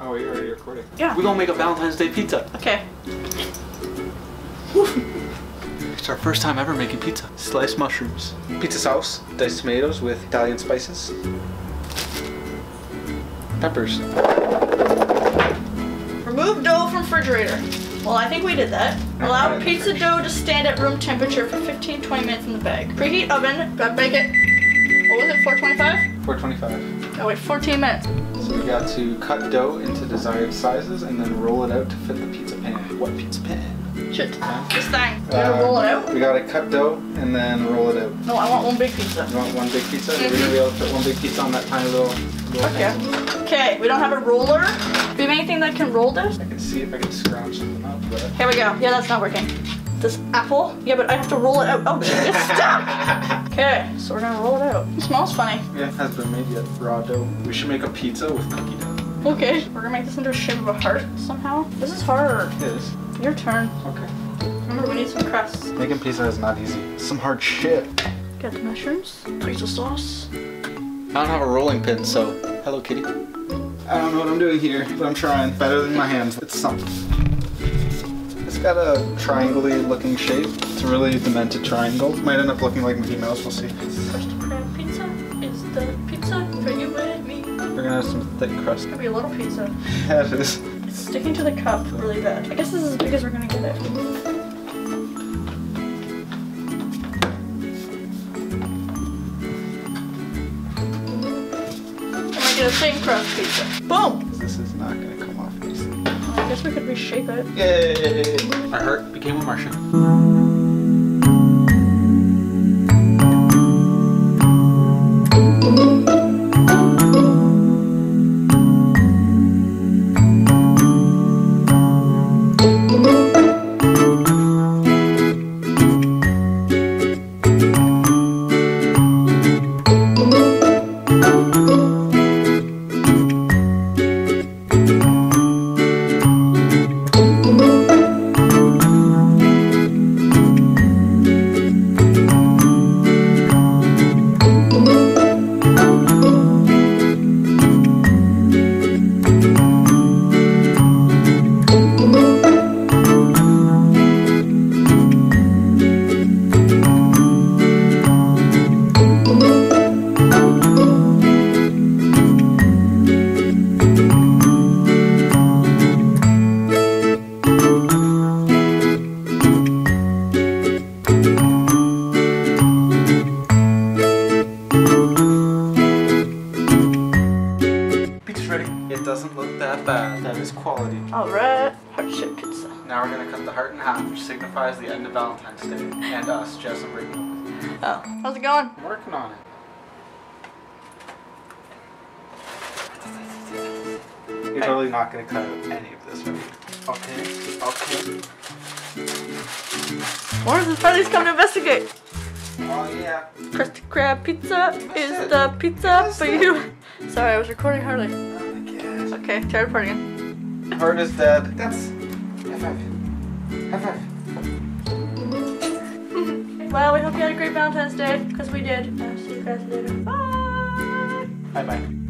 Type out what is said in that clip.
Oh, you're already recording. Yeah. We're gonna make a Valentine's Day pizza. Okay. It's our first time ever making pizza. Sliced mushrooms. Pizza sauce, diced tomatoes with Italian spices. Peppers. Remove dough from refrigerator. Well, I think we did that. Allow pizza dough to stand at room temperature for 15-20 minutes in the bag. Preheat oven. Bake it. What was it? 425? 425. Oh wait, 14 minutes. So we got to cut dough into desired sizes and then roll it out to fit the pizza pan. What pizza pan? Shit. This thing. We uh, gotta roll it out. We gotta cut dough and then roll it out. No, I want one big pizza. You want one big pizza? Are we gonna be able to fit one big pizza on that tiny little, little Okay. pan? Okay, we don't have a roller. Do we have anything that can roll this? I can see if I can scrounge something up, but... Here we go. Yeah, that's not working. This apple? Yeah, but I have to roll it out. Oh, shit, it's stuck! Okay, so we're gonna roll it out. It smells funny. Yeah, it has been made yet. Raw dough. We should make a pizza with cookie dough. Okay. We're gonna make this into a shape of a heart somehow. This is hard. It is. Your turn. Okay. Remember, we need some crusts. Making pizza is not easy. Some hard shit. Got the mushrooms, tomato sauce. I don't have a rolling pin, so hello kitty. I don't know what I'm doing here, but I'm trying. Better than my hands. It's something. It's got a triangle-y looking shape. It's a really demented triangle. Might end up looking like Mickey Mouse, we'll see. Krusty Krab pizza is the pizza for you and me. We're gonna have some thick crust. It's gonna be a little pizza. Yeah, it is. It's sticking to the cup really bad. I guess this is as big as we're gonna get it. I'm gonna get a thin crust pizza. Boom! This is not gonna guess we could reshape it. Yay! My heart became a Martian. Doesn't that bad. That is quality. Alright, heart shaped pizza. Now we're gonna cut the heart in half, which signifies the end of Valentine's Day and us, Jess and Brittany. Oh, how's it going? I'm working on it. You're totally not gonna cut any of this, right? Okay, okay. What if the parties come to investigate? Oh yeah. Krusty Krab pizza is it. the pizza for you. Sorry, I was recording Harley. My gosh. Okay, try to party again. Heart is dead. That's high five. High five. Well, we hope you had a great Valentine's Day, because we did. I'll see you guys later. Bye! Bye bye.